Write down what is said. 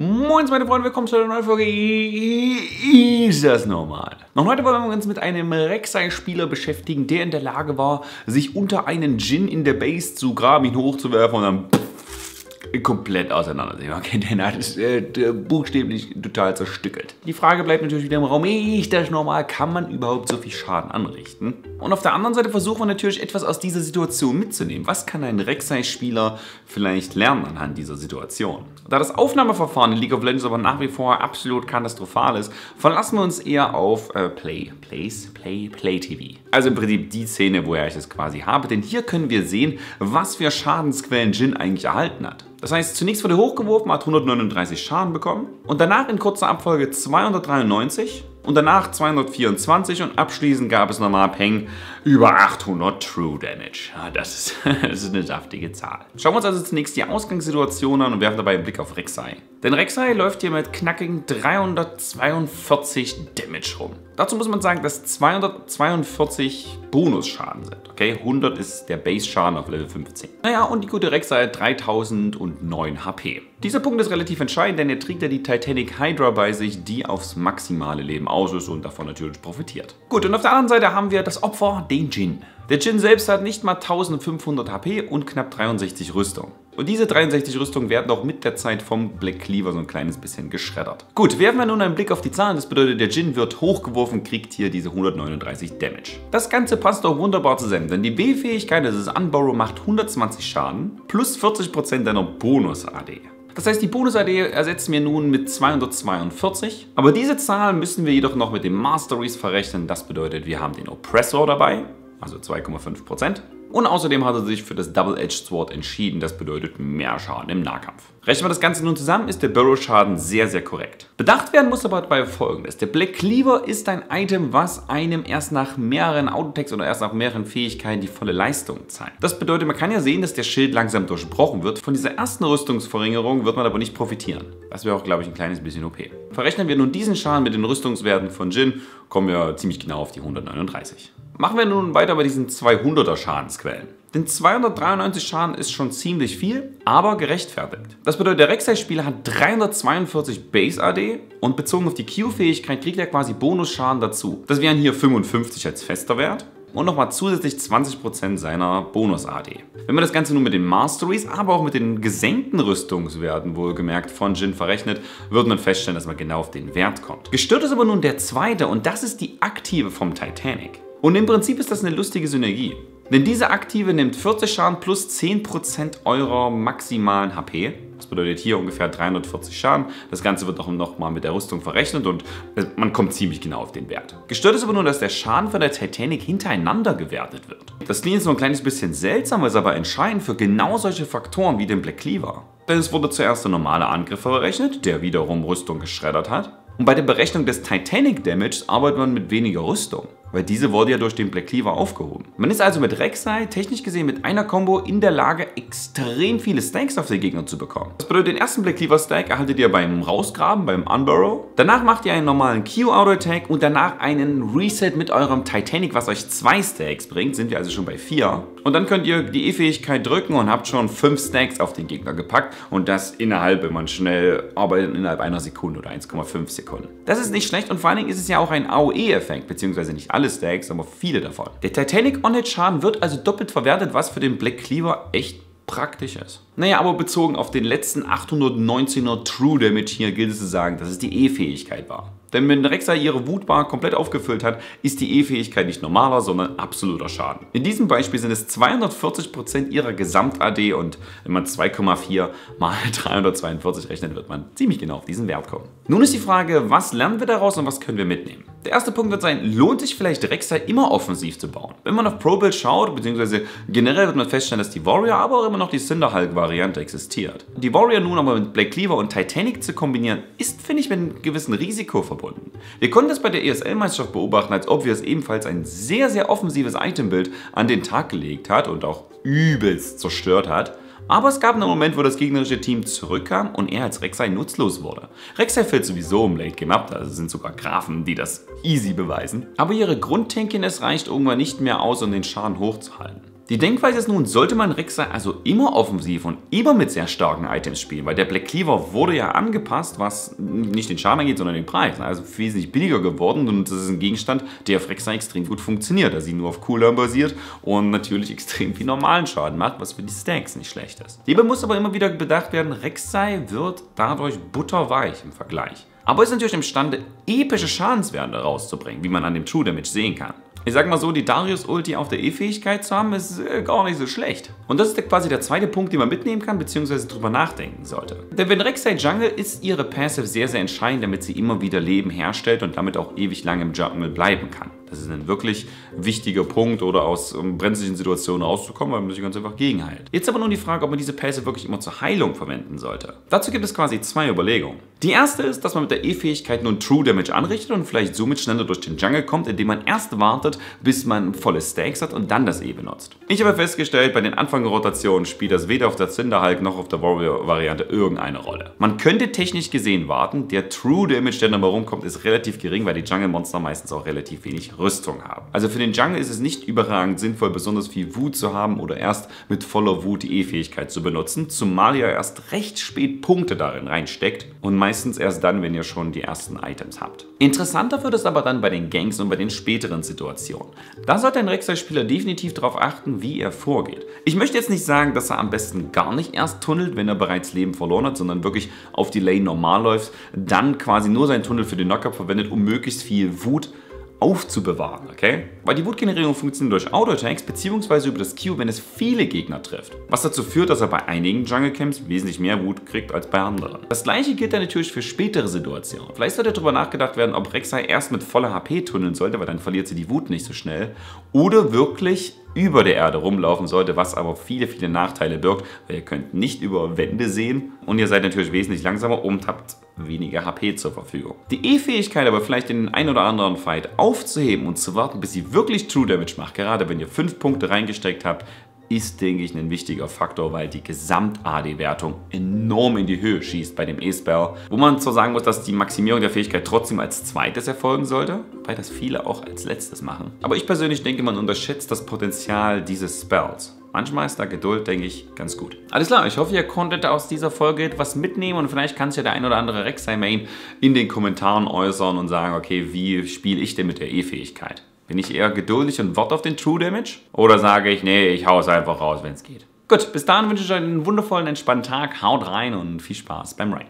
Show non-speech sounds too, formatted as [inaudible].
Moin meine Freunde, willkommen zu einer neuen Folge Ist das normal? Noch heute wollen wir uns mit einem Rek'Sai-Spieler beschäftigen, der in der Lage war, sich unter einen Djinn in der Base zu graben, ihn hochzuwerfen und dann komplett auseinandernehmen. Man kennt den alles äh, buchstäblich total zerstückelt. Die Frage bleibt natürlich wieder im Raum, ist das normal? Kann man überhaupt so viel Schaden anrichten? Und auf der anderen Seite versuchen wir natürlich etwas aus dieser Situation mitzunehmen. Was kann ein Rek'Sai-Spieler vielleicht lernen anhand dieser Situation? Da das Aufnahmeverfahren in League of Legends aber nach wie vor absolut katastrophal ist, verlassen wir uns eher auf äh, Play, Plays, Play, Play TV. Also im Prinzip die Szene, woher ich es quasi habe, denn hier können wir sehen, was für Schadensquellen Jin eigentlich erhalten hat. Das heißt, zunächst wurde hochgeworfen, hat 139 Schaden bekommen und danach in kurzer Abfolge 293 und danach 224 und abschließend gab es nochmal Peng über 800 True Damage. Das, ist, [laughs] das ist eine saftige Zahl. Schauen wir uns also zunächst die Ausgangssituation an und werfen dabei einen Blick auf Rek'Sai. Denn Rek'Sai läuft hier mit knackigen 342 Damage rum. Dazu muss man sagen, dass 242 Bonusschaden sind. Okay, 100 ist der Base-Schaden auf Level 15. Naja, und die gute Rek'Sai hat 3009 HP. Dieser Punkt ist relativ entscheidend, denn er trägt ja die Titanic Hydra bei sich, die aufs maximale Leben aus ist und davon natürlich profitiert. Gut, und auf der anderen Seite haben wir das Opfer, den Jin. Der Jin selbst hat nicht mal 1500 HP und knapp 63 Rüstung. Und diese 63 Rüstungen werden auch mit der Zeit vom Black Cleaver so ein kleines bisschen geschreddert. Gut, werfen wir nun einen Blick auf die Zahlen. Das bedeutet, der Jin wird hochgeworfen, kriegt hier diese 139 Damage. Das Ganze passt auch wunderbar zusammen, denn die B-Fähigkeit, das ist Unborrow, macht 120 Schaden plus 40% deiner Bonus-AD. Das heißt, die Bonus-AD ersetzen wir nun mit 242. Aber diese Zahl müssen wir jedoch noch mit dem Masteries verrechnen. Das bedeutet, wir haben den Oppressor dabei, also 2,5%. Und außerdem hat er sich für das Double-Edged Sword entschieden, das bedeutet mehr Schaden im Nahkampf. Rechnen wir das Ganze nun zusammen, ist der Burrow-Schaden sehr, sehr korrekt. Bedacht werden muss aber dabei folgendes. Der Black Cleaver ist ein Item, was einem erst nach mehreren Autotext oder erst nach mehreren Fähigkeiten die volle Leistung zeigt. Das bedeutet, man kann ja sehen, dass der Schild langsam durchbrochen wird. Von dieser ersten Rüstungsverringerung wird man aber nicht profitieren. Das wäre auch, glaube ich, ein kleines bisschen OP. Verrechnen wir nun diesen Schaden mit den Rüstungswerten von Jin, kommen wir ziemlich genau auf die 139. Machen wir nun weiter bei diesen 200er Schadensquellen. Denn 293 Schaden ist schon ziemlich viel, aber gerechtfertigt. Das bedeutet, der Rek'Sai-Spieler hat 342 Base AD und bezogen auf die Q-Fähigkeit kriegt er quasi Bonusschaden dazu. Das wären hier 55 als fester Wert und nochmal zusätzlich 20% seiner Bonus-AD. Wenn man das Ganze nun mit den Masteries, aber auch mit den gesenkten Rüstungswerten wohlgemerkt von Jin verrechnet, wird man feststellen, dass man genau auf den Wert kommt. Gestört ist aber nun der zweite und das ist die aktive vom Titanic. Und im Prinzip ist das eine lustige Synergie. Denn diese Aktive nimmt 40 Schaden plus 10% eurer maximalen HP. Das bedeutet hier ungefähr 340 Schaden. Das Ganze wird auch nochmal mit der Rüstung verrechnet und man kommt ziemlich genau auf den Wert. Gestört ist aber nur, dass der Schaden von der Titanic hintereinander gewertet wird. Das klingt jetzt so ein kleines bisschen seltsam, ist aber entscheidend für genau solche Faktoren wie den Black Cleaver. Denn es wurde zuerst der normale Angriff verrechnet, der wiederum Rüstung geschreddert hat. Und bei der Berechnung des Titanic Damage arbeitet man mit weniger Rüstung, weil diese wurde ja durch den Black Cleaver aufgehoben. Man ist also mit Rek'Sai technisch gesehen mit einer Combo in der Lage, extrem viele Stacks auf den Gegner zu bekommen. Das bedeutet, den ersten Black Cleaver Stack erhaltet ihr beim Rausgraben, beim Unburrow. Danach macht ihr einen normalen Q-Auto-Attack und danach einen Reset mit eurem Titanic, was euch zwei Stacks bringt. Sind wir also schon bei vier. Und dann könnt ihr die E-Fähigkeit drücken und habt schon fünf Stacks auf den Gegner gepackt. Und das innerhalb, wenn man schnell arbeitet, innerhalb einer Sekunde oder 1,5 Sekunden. Das ist nicht schlecht und vor allen Dingen ist es ja auch ein AOE-Effekt, beziehungsweise nicht alle Stacks, aber viele davon. Der Titanic On-Hit-Schaden wird also doppelt verwertet, was für den Black Cleaver echt praktisch ist. Naja, aber bezogen auf den letzten 819er True Damage hier gilt es zu sagen, dass es die E-Fähigkeit war. Denn wenn Rexa ihre Wutbar komplett aufgefüllt hat, ist die E-Fähigkeit nicht normaler, sondern absoluter Schaden. In diesem Beispiel sind es 240% ihrer Gesamt-AD und wenn man 2,4 mal [laughs] 342 rechnet, wird man ziemlich genau auf diesen Wert kommen. Nun ist die Frage, was lernen wir daraus und was können wir mitnehmen? Der erste Punkt wird sein, lohnt sich vielleicht Rexa immer offensiv zu bauen? Wenn man auf Pro Build schaut, beziehungsweise generell wird man feststellen, dass die Warrior, aber auch immer noch die Cinderhulk-Variante existiert. Die Warrior nun aber mit Black Cleaver und Titanic zu kombinieren, ist, finde ich, mit einem gewissen Risiko verbunden. Wir konnten das bei der ESL-Meisterschaft beobachten, als ob wir es ebenfalls ein sehr, sehr offensives Itembild an den Tag gelegt hat und auch übelst zerstört hat. Aber es gab einen Moment, wo das gegnerische Team zurückkam und er als Rek'Sai nutzlos wurde. Rek'Sai fällt sowieso im Late Game ab, da sind sogar Grafen, die das easy beweisen. Aber ihre Grundtankiness reicht irgendwann nicht mehr aus, um den Schaden hochzuhalten. Die Denkweise ist nun, sollte man Rek'Sai also immer offensiv und immer mit sehr starken Items spielen, weil der Black Cleaver wurde ja angepasst, was nicht den Schaden angeht, sondern den Preis. Also wesentlich billiger geworden und das ist ein Gegenstand, der auf Rek'Sai extrem gut funktioniert, da sie nur auf Cooldown basiert und natürlich [laughs] extrem viel normalen Schaden macht, was für die Stacks nicht schlecht ist. Hierbei muss aber immer wieder bedacht werden, Rek'Sai wird dadurch butterweich im Vergleich. Aber ist natürlich imstande, epische Schadenswerte rauszubringen, wie man an dem True Damage sehen kann. Ich sag mal so, die Darius-Ulti auf der E-Fähigkeit zu haben, ist äh, gar nicht so schlecht. Und das ist quasi der zweite Punkt, den man mitnehmen kann, beziehungsweise drüber nachdenken sollte. Denn wenn Rek'Sai Jungle ist ihre Passive sehr, sehr entscheidend, damit sie immer wieder Leben herstellt und damit auch ewig lang im Jungle bleiben kann. Das ist ein wirklich wichtiger Punkt oder aus brenzlichen Situationen rauszukommen, weil man sich ganz einfach gegenheilt. Jetzt aber nur die Frage, ob man diese Pässe wirklich immer zur Heilung verwenden sollte. Dazu gibt es quasi zwei Überlegungen. Die erste ist, dass man mit der E-Fähigkeit nun True Damage anrichtet und vielleicht somit schneller durch den Jungle kommt, indem man erst wartet, bis man volle Stacks hat und dann das E benutzt. Ich habe festgestellt, bei den Anfangsrotationen spielt das weder auf der Cinderhulk noch auf der Warrior-Variante irgendeine Rolle. Man könnte technisch gesehen warten, der True Damage, der dabei rumkommt, ist relativ gering, weil die Jungle-Monster meistens auch relativ wenig Rüstung haben. Also für den Jungle ist es nicht überragend sinnvoll, besonders viel Wut zu haben oder erst mit voller Wut die E-Fähigkeit zu benutzen, zumal ihr erst recht spät Punkte darin reinsteckt und meistens erst dann, wenn ihr schon die ersten Items habt. Interessanter wird es aber dann bei den Gangs und bei den späteren Situationen. Da sollte ein Rek'Sai-Spieler definitiv darauf achten, wie er vorgeht. Ich möchte jetzt nicht sagen, dass er am besten gar nicht erst tunnelt, wenn er bereits Leben verloren hat, sondern wirklich auf die Lane normal läuft, dann quasi nur seinen Tunnel für den Knockup verwendet, um möglichst viel Wut aufzubewahren, okay? Weil die Wutgenerierung funktioniert durch Auto-Attacks bzw. über das Q, wenn es viele Gegner trifft. Was dazu führt, dass er bei einigen Jungle Camps wesentlich mehr Wut kriegt als bei anderen. Das gleiche gilt dann natürlich für spätere Situationen. Vielleicht sollte darüber nachgedacht werden, ob Rek'Sai erst mit voller HP tunneln sollte, weil dann verliert sie die Wut nicht so schnell. Oder wirklich über der Erde rumlaufen sollte, was aber viele, viele Nachteile birgt, weil ihr könnt nicht über Wände sehen und ihr seid natürlich wesentlich langsamer und habt weniger HP zur Verfügung. Die E-Fähigkeit aber vielleicht in den ein oder anderen Fight aufzuheben und zu warten, bis sie wirklich True Damage macht, gerade wenn ihr 5 Punkte reingesteckt habt, ist, denke ich, ein wichtiger Faktor, weil die Gesamt-AD-Wertung enorm in die Höhe schießt bei dem E-Spell. Wo man zwar sagen muss, dass die Maximierung der Fähigkeit trotzdem als zweites erfolgen sollte, weil das viele auch als letztes machen. Aber ich persönlich denke, man unterschätzt das Potenzial dieses Spells. Manchmal ist da Geduld, denke ich, ganz gut. Alles klar, ich hoffe, ihr konntet aus dieser Folge etwas mitnehmen und vielleicht kann sich ja der ein oder andere Rek'Sai-Main in den Kommentaren äußern und sagen, okay, wie spiele ich denn mit der E-Fähigkeit? Bin ich eher geduldig und warte auf den True Damage? Oder sage ich, nee, ich hau es einfach raus, wenn es geht? Gut, bis dahin wünsche ich euch einen wundervollen, entspannten Tag. Haut rein und viel Spaß beim Raid.